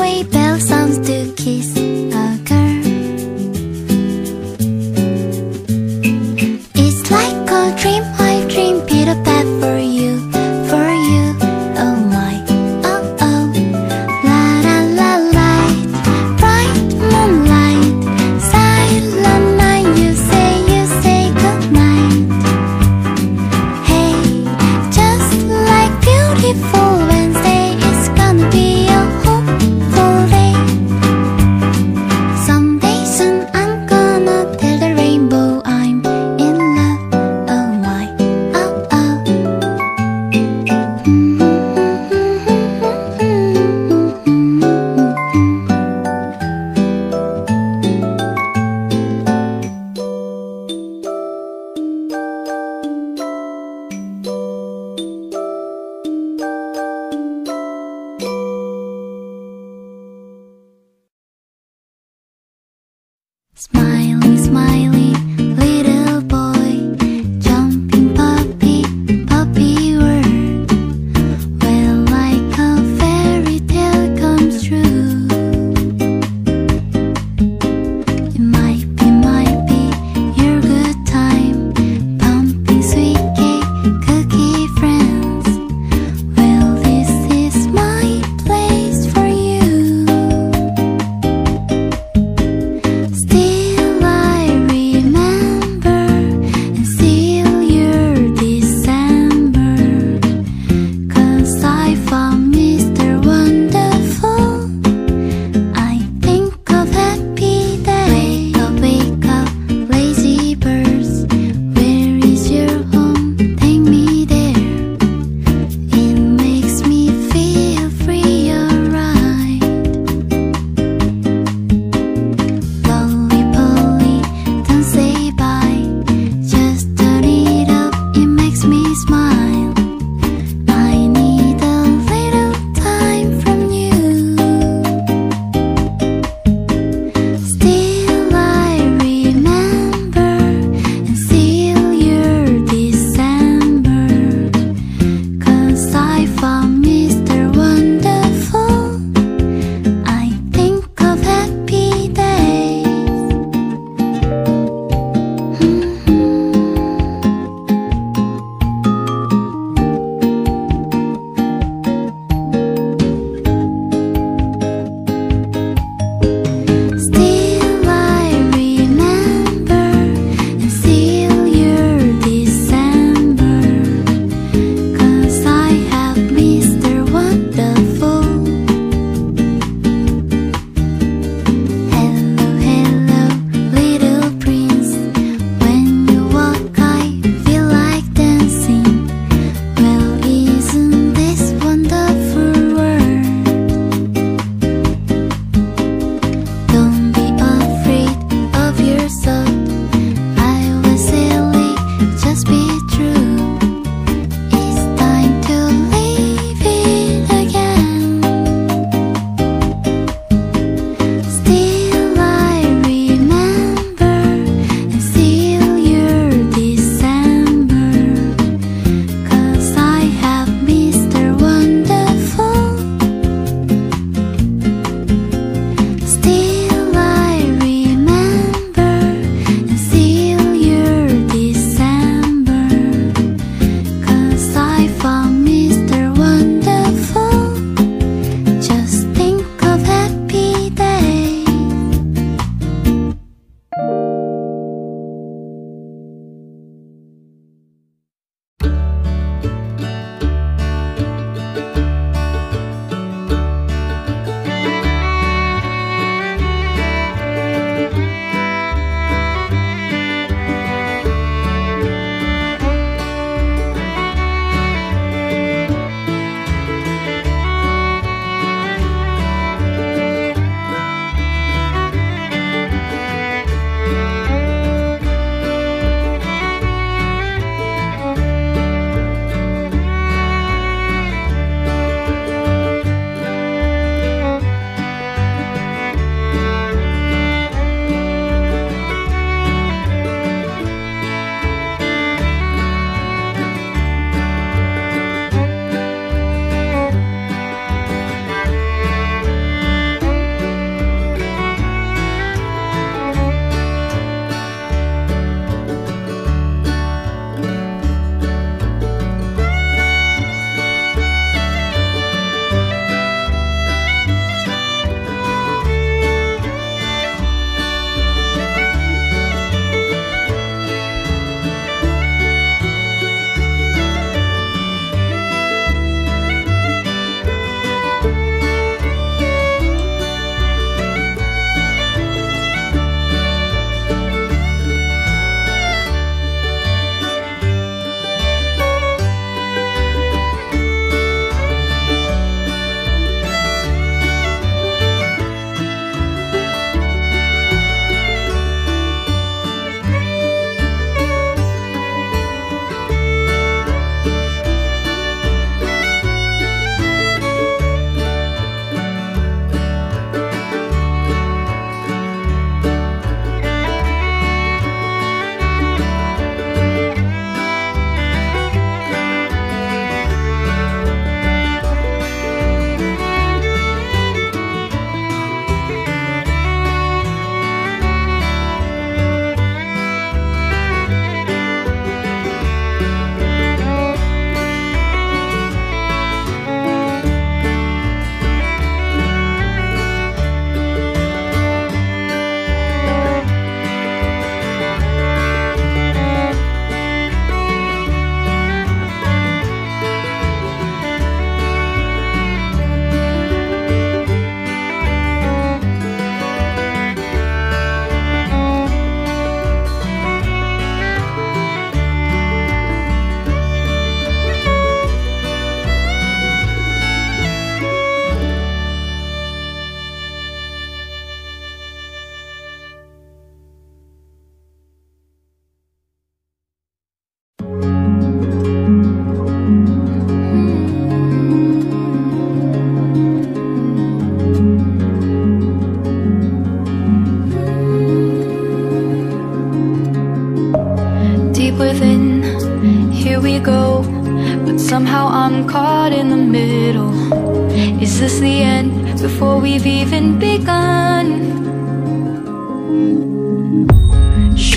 way bell sounds to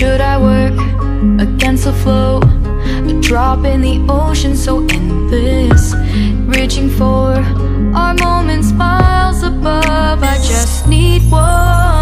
Should I work against the flow? A drop in the ocean so endless Reaching for our moments miles above I just need one